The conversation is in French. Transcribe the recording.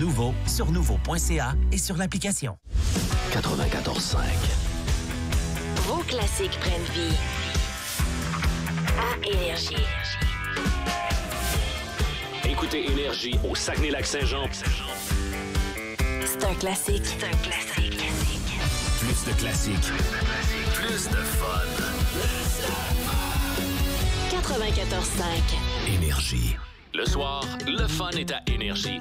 Nouveau sur nouveau.ca et sur l'application. 94.5. Vos classiques prennent vie. À Énergie. Écoutez Énergie au Saguenay-Lac-Saint-Jean. C'est un classique. C'est un classique. Plus de classiques. Plus de fun. 94.5. Énergie. Le soir, le fun est à Énergie.